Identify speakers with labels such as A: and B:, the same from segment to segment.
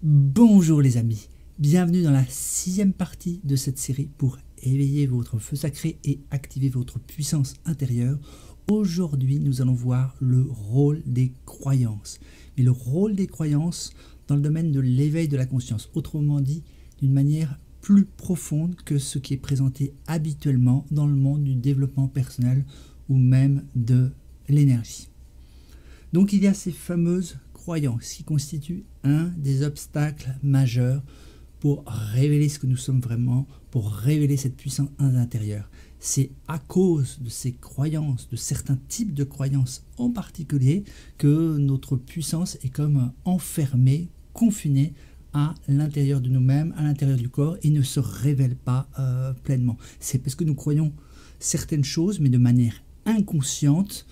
A: Bonjour les amis, bienvenue dans la sixième partie de cette série pour éveiller votre feu sacré et activer votre puissance intérieure. Aujourd'hui, nous allons voir le rôle des croyances. Mais le rôle des croyances dans le domaine de l'éveil de la conscience. Autrement dit, d'une manière plus profonde que ce qui est présenté habituellement dans le monde du développement personnel ou même de l'énergie. Donc il y a ces fameuses croyances qui constituent un des obstacles majeurs pour révéler ce que nous sommes vraiment, pour révéler cette puissance intérieure. C'est à cause de ces croyances, de certains types de croyances en particulier, que notre puissance est comme enfermée, confinée à l'intérieur de nous-mêmes, à l'intérieur du corps, et ne se révèle pas euh, pleinement. C'est parce que nous croyons certaines choses, mais de manière inconsciente,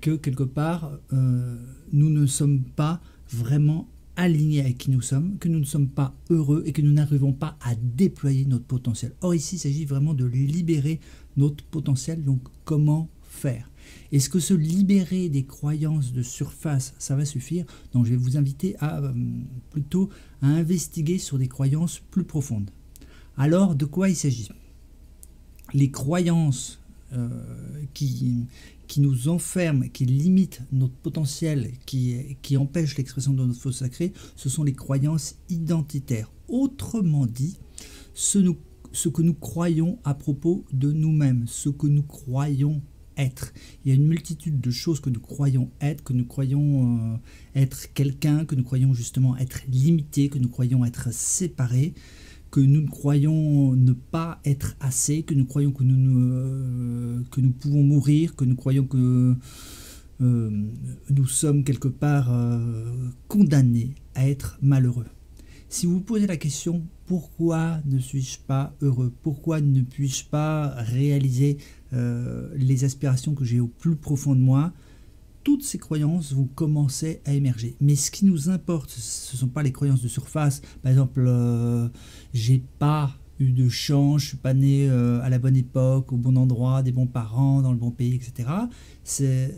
A: que quelque part, euh, nous ne sommes pas vraiment alignés avec qui nous sommes, que nous ne sommes pas heureux et que nous n'arrivons pas à déployer notre potentiel. Or ici, il s'agit vraiment de libérer notre potentiel. Donc comment faire? Est-ce que se libérer des croyances de surface, ça va suffire? Donc je vais vous inviter à euh, plutôt à investiguer sur des croyances plus profondes. Alors de quoi il s'agit? Les croyances qui, qui nous enferment, qui limitent notre potentiel, qui, qui empêchent l'expression de notre feu sacré, ce sont les croyances identitaires. Autrement dit, ce, nous, ce que nous croyons à propos de nous-mêmes, ce que nous croyons être. Il y a une multitude de choses que nous croyons être, que nous croyons euh, être quelqu'un, que nous croyons justement être limité, que nous croyons être séparés que nous croyons ne pas être assez, que nous croyons que nous, euh, pouvons mourir, que nous croyons que euh, nous sommes quelque part euh, condamnés à être malheureux. Si vous vous posez la question pourquoi ne suis-je pas heureux? Pourquoi ne puis-je pas réaliser les aspirations que j'ai au plus profond de moi? Toutes ces croyances vont commencer à émerger. Mais ce qui nous importe, ce ne sont pas les croyances de surface. Par exemple, euh, j'ai pas eu de chance, je suis pas né euh, à la bonne époque, au bon endroit, des bons parents, dans le bon pays, etc. C'est,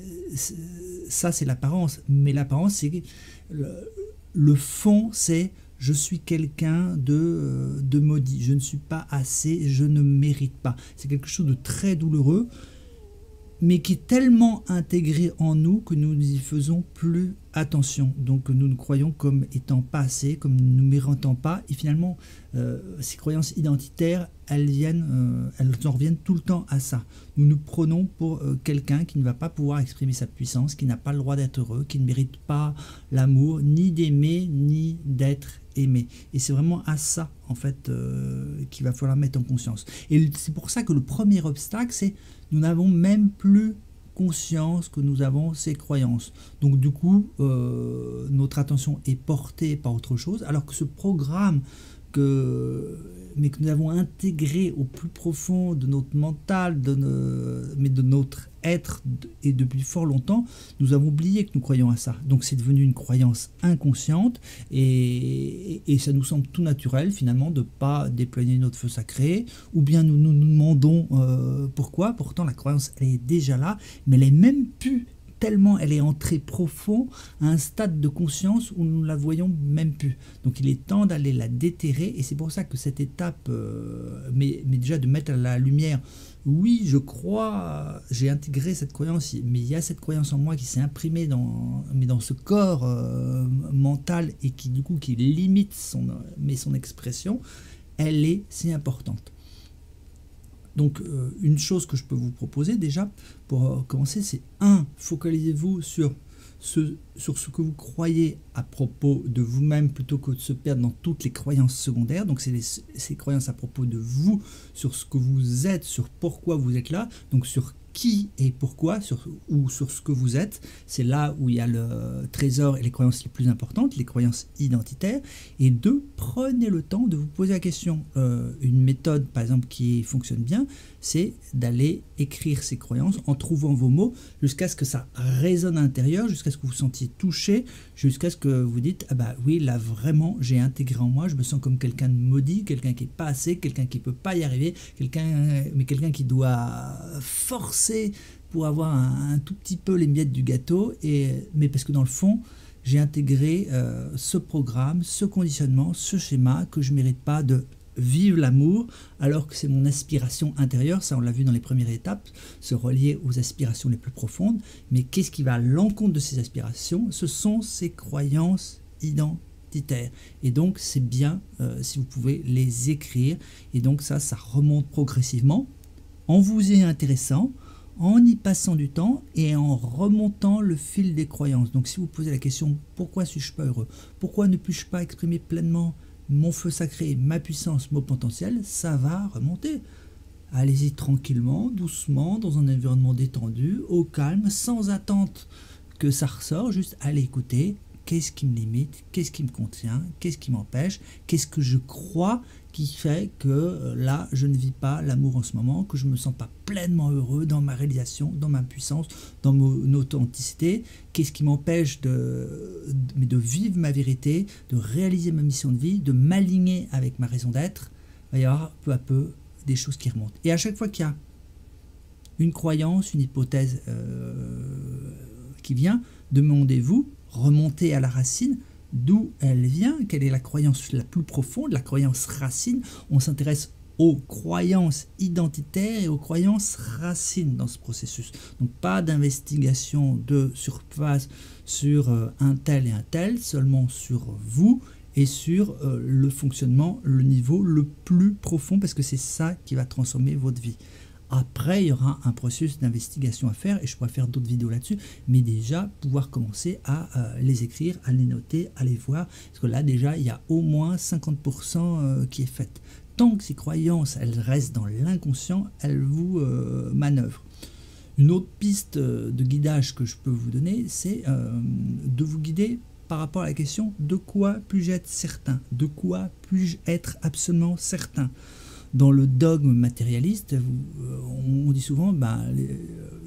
A: ça, c'est l'apparence. Mais l'apparence, c'est le, le fond, c'est je suis quelqu'un de, euh, de maudit, je ne suis pas assez, je ne mérite pas. C'est quelque chose de très douloureux mais qui est tellement intégré en nous que nous n'y faisons plus attention. Donc nous nous croyons comme étant pas assez, comme ne méritant pas. Et finalement, euh, ces croyances identitaires, elles, viennent, euh, elles en reviennent tout le temps à ça. Nous nous prenons pour euh, quelqu'un qui ne va pas pouvoir exprimer sa puissance, qui n'a pas le droit d'être heureux, qui ne mérite pas l'amour, ni d'aimer, ni d'être aimé. Et c'est vraiment à ça, en fait, qu'il va falloir mettre en conscience. Et c'est pour ça que le premier obstacle, c'est nous n'avons même plus conscience que nous avons ces croyances. Donc du coup, euh, notre attention est portée par autre chose, alors que ce programme que mais que nous avons intégré au plus profond de notre mental, de mais de notre être, et depuis fort longtemps, nous avons oublié que nous croyons à ça. Donc c'est devenu une croyance inconsciente, et, et, ça nous semble tout naturel finalement de ne pas déployer notre feu sacré, ou bien nous nous, demandons euh, pourquoi, pourtant la croyance elle est déjà là, mais elle est même plus tellement elle est entrée profond à un stade de conscience où nous ne la voyons même plus. Donc il est temps d'aller la déterrer et c'est pour ça que cette étape, euh, mais, déjà de mettre à la lumière, oui je crois, j'ai intégré cette croyance, mais il y a cette croyance en moi qui s'est imprimée dans, mais dans ce corps euh, mental et qui du coup qui limite son, mais son expression, elle est si importante. Donc euh, une chose que je peux vous proposer déjà pour euh, commencer, c'est un, focalisez-vous sur ce, sur ce que vous croyez à propos de vous-même plutôt que de se perdre dans toutes les croyances secondaires. Donc c'est ces croyances à propos de vous, sur ce que vous êtes, sur pourquoi vous êtes là, donc sur qui et pourquoi sur, ou sur ce que vous êtes. C'est là où il y a le trésor et les croyances les plus importantes, les croyances identitaires. Et deux, prenez le temps de vous poser la question. Euh, une méthode, par exemple, qui fonctionne bien, c'est d'aller écrire ces croyances en trouvant vos mots jusqu'à ce que ça résonne à l'intérieur, jusqu'à ce que vous vous sentiez touché, jusqu'à ce que vous dites ah bah oui là vraiment j'ai intégré en moi, je me sens comme quelqu'un de maudit, quelqu'un qui est pas assez, quelqu'un qui peut pas y arriver, quelqu'un mais quelqu'un qui doit forcer pour avoir un, tout petit peu les miettes du gâteau. Et mais parce que dans le fond j'ai intégré euh, ce programme, ce conditionnement, ce schéma que je ne mérite pas de vivre l'amour alors que c'est mon aspiration intérieure, ça on l'a vu dans les premières étapes, se relier aux aspirations les plus profondes, mais qu'est-ce qui va à l'encontre de ces aspirations? Ce sont ces croyances identitaires. Et donc c'est bien euh, si vous pouvez les écrire, et donc ça, ça remonte progressivement. En vous y intéressant, en y passant du temps et en remontant le fil des croyances. Donc si vous posez la question pourquoi suis-je pas heureux? Pourquoi ne puis-je pas exprimer pleinement mon feu sacré, ma puissance, mon potentiel? Ça va remonter. Allez-y tranquillement, doucement, dans un environnement détendu, au calme, sans attente que ça ressort, juste allez écouter, qu'est-ce qui me limite, qu'est-ce qui me contient, qu'est-ce qui m'empêche, qu'est-ce que je crois qui fait que euh, là, je ne vis pas l'amour en ce moment, que je ne me sens pas pleinement heureux dans ma réalisation, dans ma puissance, dans mon authenticité, qu'est-ce qui m'empêche de, de, vivre ma vérité, de réaliser ma mission de vie, de m'aligner avec ma raison d'être, il va y avoir peu à peu des choses qui remontent. Et à chaque fois qu'il y a une croyance, une hypothèse euh, qui vient, demandez-vous remonter à la racine, d'où elle vient, quelle est la croyance la plus profonde, la croyance racine. On s'intéresse aux croyances identitaires et aux croyances racines dans ce processus. Donc pas d'investigation de surface sur euh, un tel et un tel, seulement sur vous et sur euh, le fonctionnement, le niveau le plus profond, parce que c'est ça qui va transformer votre vie. Après, il y aura un processus d'investigation à faire et je pourrais faire d'autres vidéos là-dessus, mais déjà pouvoir commencer à euh, les écrire, à les noter, à les voir, parce que là déjà, il y a au moins 50% euh, qui est fait. Tant que ces croyances, elles restent dans l'inconscient, elles vous euh, manœuvrent. Une autre piste de guidage que je peux vous donner, c'est de vous guider par rapport à la question de quoi puis-je être certain? De quoi puis-je être absolument certain? Dans le dogme matérialiste, euh, on dit souvent, bah,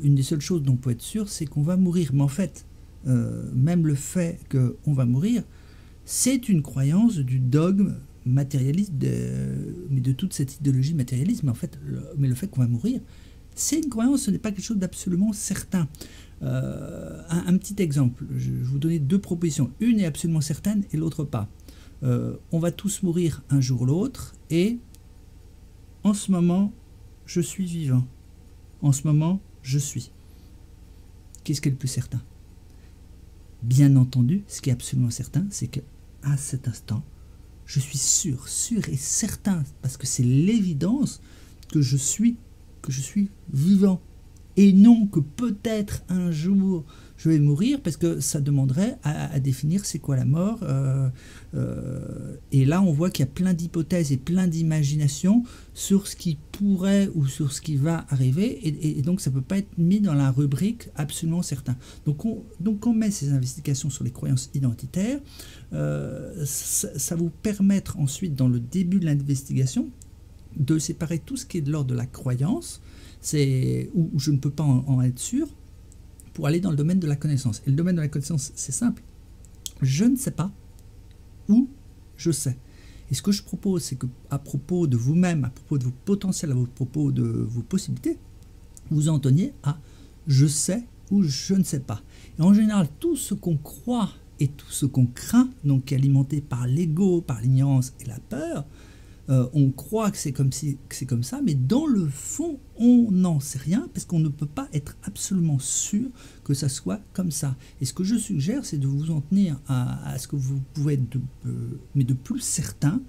A: une des seules choses dont on peut être sûr, c'est qu'on va mourir. Mais en fait, euh, même le fait qu'on va mourir, c'est une croyance du dogme matérialiste, mais de toute cette idéologie matérialiste. Mais en fait, le, mais le fait qu'on va mourir, c'est une croyance, ce n'est pas quelque chose d'absolument certain. Euh, un, petit exemple, je, vais vous donner deux propositions. Une est absolument certaine et l'autre pas. on va tous mourir un jour ou l'autre et en ce moment, je suis vivant. En ce moment, je suis. Qu'est-ce qui est le plus certain? Bien entendu, ce qui est absolument certain, c'est que à cet instant, je suis sûr, sûr et certain, parce que c'est l'évidence que je suis, que je suis vivant, et non que peut-être un jour je vais mourir parce que ça demanderait à, définir c'est quoi la mort. Euh, euh, et là, on voit qu'il y a plein d'hypothèses et plein d'imaginations sur ce qui pourrait ou sur ce qui va arriver. Et, donc, ça ne peut pas être mis dans la rubrique absolument certain. Donc, on, met ces investigations sur les croyances identitaires. Euh, ça, vous permettre ensuite, dans le début de l'investigation, de séparer tout ce qui est de l'ordre de la croyance, c'est où, je ne peux pas en être sûr, pour aller dans le domaine de la connaissance. Et le domaine de la connaissance, c'est simple. Je ne sais pas ou je sais. Et ce que je propose, c'est que à propos de vous-même, à propos de vos potentiels, à propos de vos possibilités, vous en teniez à je sais ou je ne sais pas. Et en général, tout ce qu'on croit et tout ce qu'on craint, donc alimenté par l'ego, par l'ignorance et la peur, euh, on croit que c'est comme, ça, mais dans le fond, on n'en sait rien parce qu'on ne peut pas être absolument sûr que ça soit comme ça. Et ce que je suggère, c'est de vous en tenir à, ce que vous pouvez être, de, euh, mais de plus certain,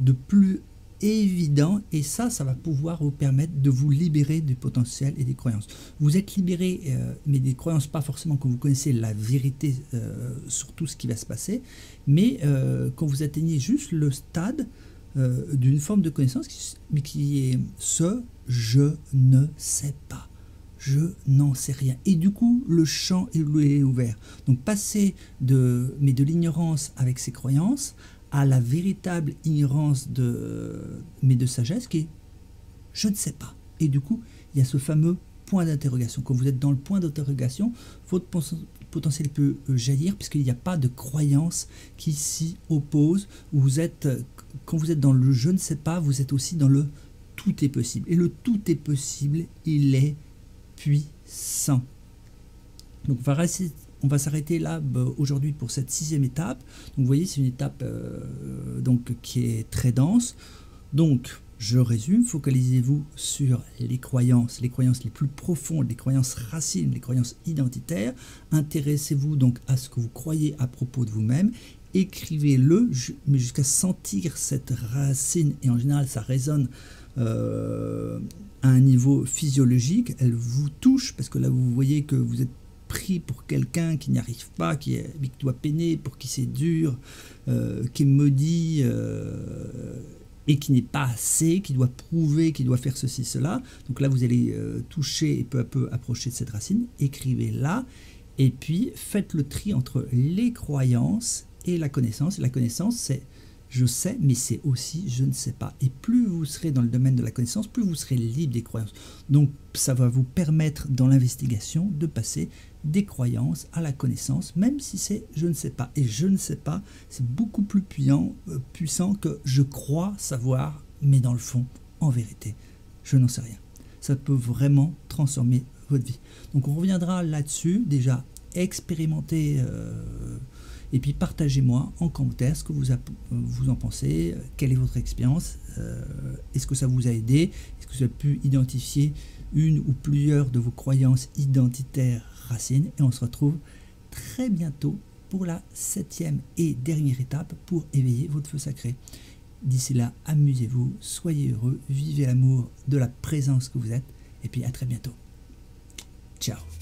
A: de plus évident, et ça, ça va pouvoir vous permettre de vous libérer du potentiel et des croyances. Vous êtes libéré, euh, mais des croyances, pas forcément que vous connaissez la vérité sur tout ce qui va se passer, mais quand vous atteignez juste le stade euh, d'une forme de connaissance, mais qui est ce je ne sais pas. Je n'en sais rien. Et du coup, le champ est ouvert. Donc passer de, mais de l'ignorance avec ses croyances à la véritable ignorance de, mais de sagesse qui est je ne sais pas. Et du coup, il y a ce fameux point d'interrogation. Quand vous êtes dans le point d'interrogation, votre potentiel peut euh, jaillir puisqu'il n'y a pas de croyance qui s'y oppose. Vous êtes quand vous êtes dans le je ne sais pas, vous êtes aussi dans le tout est possible. Et le tout est possible, il est puissant. Donc on va s'arrêter là bah, aujourd'hui pour cette sixième étape. Donc vous voyez, c'est une étape euh, donc, qui est très dense. Donc, je résume, focalisez-vous sur les croyances, les croyances les plus profondes, les croyances racines, les croyances identitaires. Intéressez-vous donc à ce que vous croyez à propos de vous-même. Écrivez-le, mais jusqu'à sentir cette racine. Et en général, ça résonne euh, à un niveau physiologique. Elle vous touche parce que là, vous voyez que vous êtes pris pour quelqu'un qui n'y arrive pas, qui, doit peiner, pour qui c'est dur, euh, qui est maudit. Euh, et qui n'est pas assez, qui doit prouver, qui doit faire ceci, cela. Donc là, vous allez euh, toucher et peu à peu approcher de cette racine. Écrivez là, et puis faites le tri entre les croyances et la connaissance. la connaissance, c'est je sais, mais c'est aussi je ne sais pas. Et plus vous serez dans le domaine de la connaissance, plus vous serez libre des croyances. Donc ça va vous permettre dans l'investigation de passer des croyances à la connaissance, même si c'est je ne sais pas. Et je ne sais pas, c'est beaucoup plus puissant, euh, puissant que je crois savoir, mais dans le fond, en vérité, je n'en sais rien. Ça peut vraiment transformer votre vie. Donc on reviendra là-dessus, déjà expérimenter euh, et puis partagez-moi en commentaire ce que vous, vous en pensez, quelle est votre expérience, euh, est-ce que ça vous a aidé, est-ce que vous avez pu identifier une ou plusieurs de vos croyances identitaires racines. Et on se retrouve très bientôt pour la septième et dernière étape pour éveiller votre feu sacré. D'ici là, amusez-vous, soyez heureux, vivez l'amour de la présence que vous êtes, et puis à très bientôt. Ciao